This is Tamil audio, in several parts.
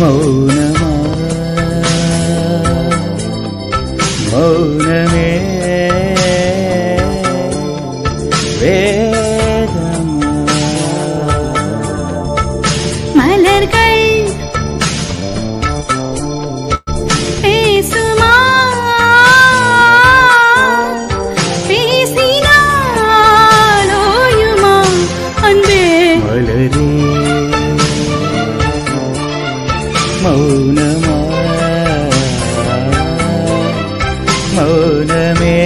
मौन मौनमे मौनमे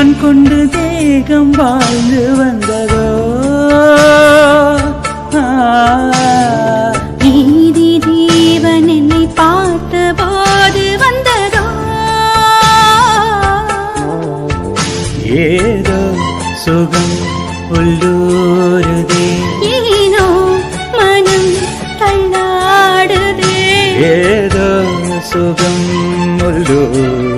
ஜீவன் கொண்டு தேகம் வாழ்ந்து வந்ததோ? நீதி ஜீவன் என்னை பார்த்த போது வந்ததோ? ஏதோ சுகம் உள்ளூருதே. ஏனோ மனம் தள்ளாடுதே? ஏதோ சுகம் உள்ளூருதே.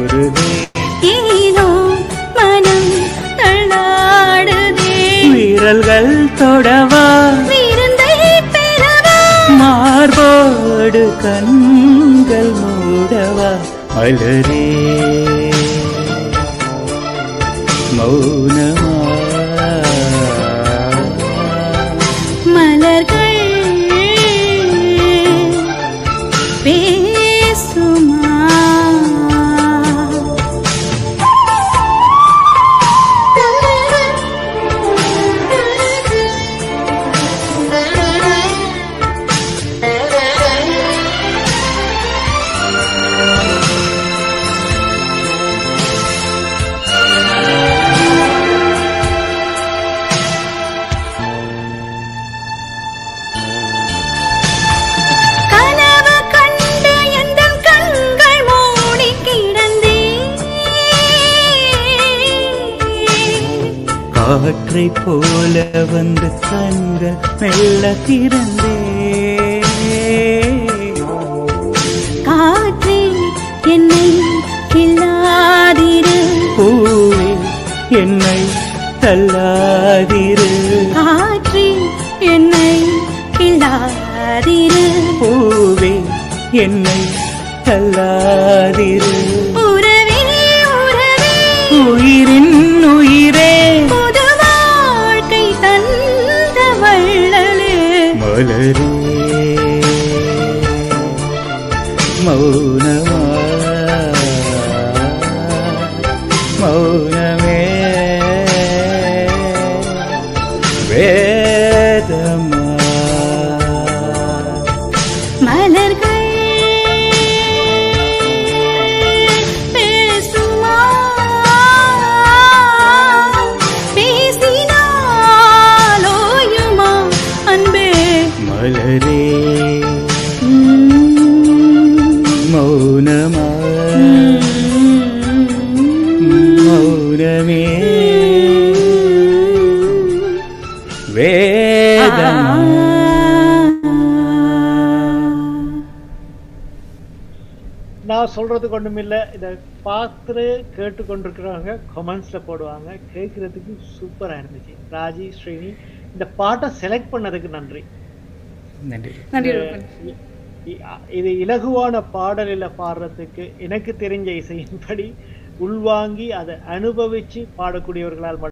விரல்கள் தொடவா? விருந்தை பெறவா? மார்போடு கண்கள் மூடவா? மலரே மௌனமா காற்றை போல வந்து கண்கள் மெல்ல திறந்தே. காற்றே என்னை கில்லாதிரு பூவே என்னை தள்ளாதிரு. காற்றே என்னை கில்லாதிரு பூவே என்னை தள்ளாதிரு. உறவே மௌனமா மௌனமே வேதமா நான் சொல்றதுக்கு ஒண்ணும் இல்ல. இதை பார்த்து கேட்டு கொண்டிருக்கிறவங்க கமெண்ட்ஸ்ல போடுவாங்க. கேட்கறதுக்கு சூப்பரா இருந்துச்சு. ராஜி ஸ்ரீனி இந்த பாட்டை செலக்ட் பண்ணதுக்கு நன்றி. நன்றி. நன்றி இது- ரூபன். இ- இது இலகுவான பாடலில் பாடுறதுக்கு எனக்கு தெரிஞ்ச இசையின்படி உள்வாங்கி அதை அனுபவிச்சு பாடக்கூடியவர்களால் மட்டும்